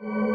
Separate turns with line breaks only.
you